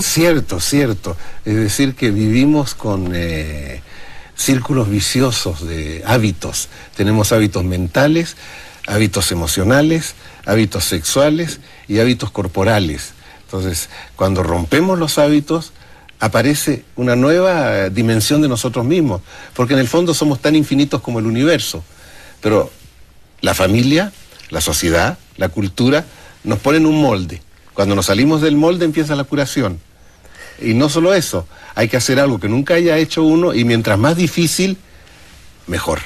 Cierto, cierto. Es decir, que vivimos con eh, círculos viciosos de hábitos. Tenemos hábitos mentales, hábitos emocionales, hábitos sexuales y hábitos corporales. Entonces, cuando rompemos los hábitos, aparece una nueva dimensión de nosotros mismos, porque en el fondo somos tan infinitos como el universo. Pero la familia, la sociedad, la cultura, nos ponen un molde. Cuando nos salimos del molde empieza la curación. Y no solo eso, hay que hacer algo que nunca haya hecho uno y mientras más difícil, mejor.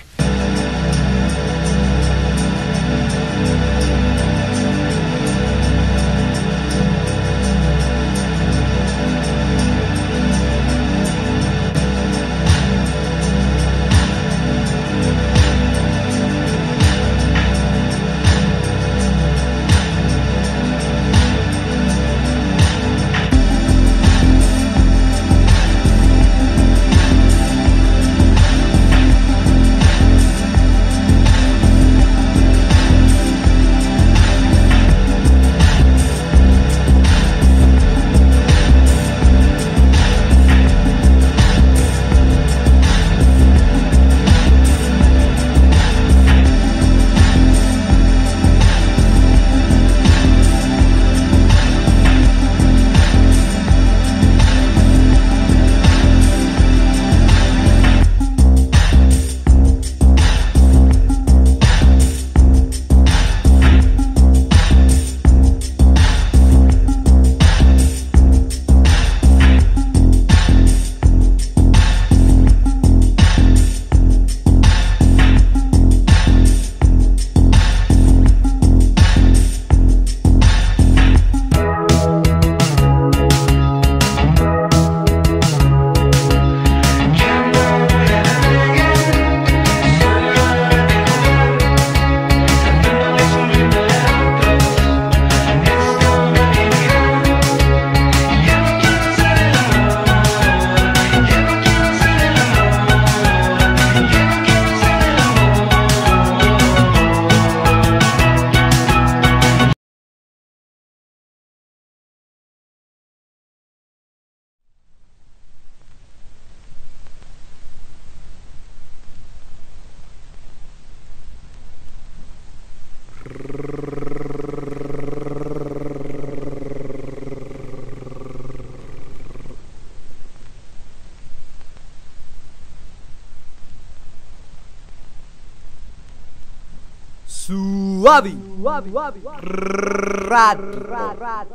Suavi. Suavi. Rat. Rat.